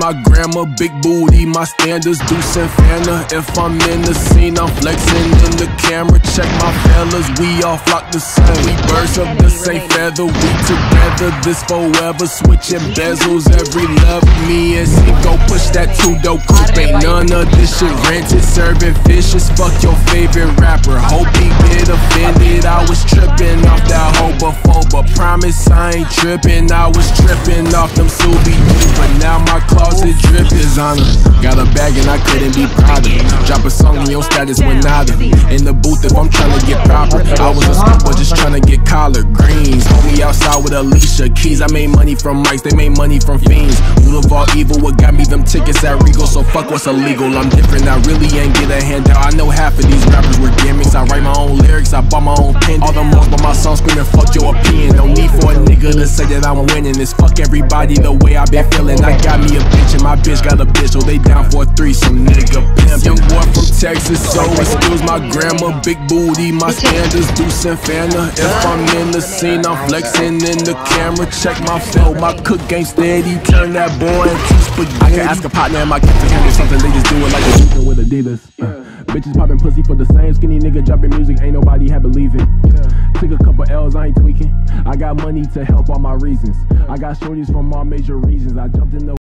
my grandma, big booty, my standards, Deuce and Fanta. If I'm in the scene, I'm flexing in the camera. Check my fellas, we all flock the same. We birds of the same feather, we together, this forever. Switching bezels every level. Me and Cinco push that two dope coupe. Ain't none of this shit rented, serving fishes. Fuck your favorite rapper. Hope he get offended. I was tripping off that before, but promise I ain't tripping. I was tripping off them Subi but now my closet drip is on her. Got a bag and I couldn't be prouder. Drop a song in your status when nada. In the booth if I'm trying to get proper. I was a stupid just trying to get collard greens. Homie outside with Alicia Keys. I made money from mics, they made money from fiends. Root of all evil, what got me them tickets at Regal. So fuck what's illegal. I'm different, I really ain't get a handout. I know half of these own I bought my own pen. All the most but my song screaming, fuck your opinion. No need for a nigga to say that I'm winning. It's fuck everybody the way I been feeling. I got me a bitch and my bitch got a bitch, so they down for a threesome, nigga. Pimp. Young boy from Texas, so excuse my grandma, big booty, my standards, Deuce and Fanta. If I'm in the scene, I'm flexing in the camera. Check my flow, my cook game steady. Turn that boy into spaghetti. I can ask a partner in my kitchen, handle something, they just do it like a weekend with Adidas. Uh, bitches popping pussy for the same skinny nigga dropping music, ain't nobody had believing. Took a couple L's, I ain't tweaking. I got money to help all my reasons. I got shorties from all major regions. I jumped in the